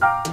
Bye.